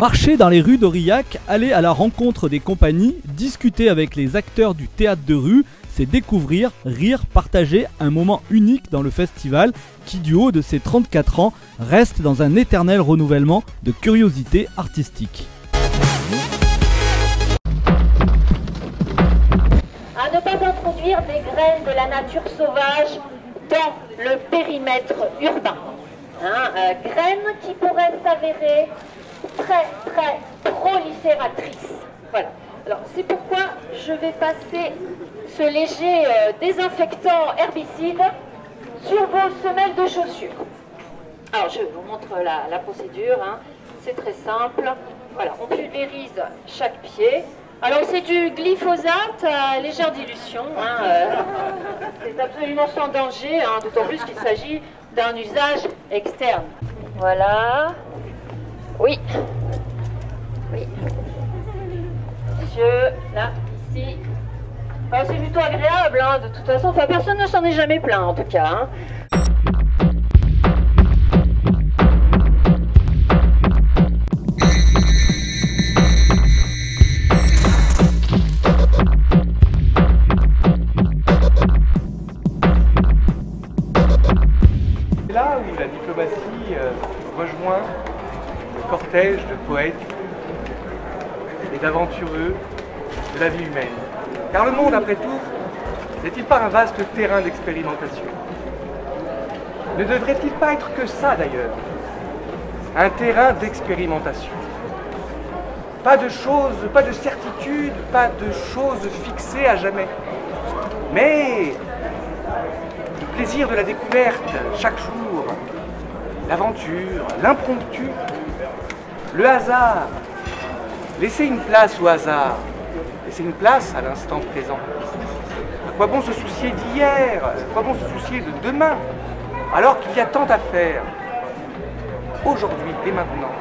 Marcher dans les rues d'Aurillac, aller à la rencontre des compagnies, discuter avec les acteurs du théâtre de rue, c'est découvrir, rire, partager un moment unique dans le festival qui, du haut de ses 34 ans, reste dans un éternel renouvellement de curiosité artistique. À ne pas introduire des graines de la nature sauvage dans le périmètre urbain. Hein, euh, graines qui pourraient s'avérer très très prolifératrices. Voilà. Alors c'est pourquoi je vais passer ce léger euh, désinfectant herbicide sur vos semelles de chaussures. Alors je vous montre la, la procédure, hein. c'est très simple. Voilà, on pulvérise chaque pied. Alors c'est du glyphosate à légère dilution. hein, euh, c'est absolument sans danger, hein, d'autant plus qu'il s'agit d'un usage externe. Voilà. Oui. Oui. Monsieur, là, ici. Ah, c'est plutôt agréable, hein, de toute façon. Enfin, personne ne s'en est jamais plaint, en tout cas. hein. C'est là où la diplomatie euh, rejoint cortège de poètes et d'aventureux de la vie humaine. Car le monde, après tout, n'est-il pas un vaste terrain d'expérimentation? Ne devrait-il pas être que ça d'ailleurs? Un terrain d'expérimentation. Pas de choses, pas de certitudes, pas de choses fixées à jamais. Mais le plaisir de la découverte chaque jour, l'aventure, l'impromptu, le hasard. Laissez une place au hasard, laissez une place à l'instant présent. À quoi bon se soucier d'hier? À quoi bon se soucier de demain? Alors qu'il y a tant à faire aujourd'hui et maintenant.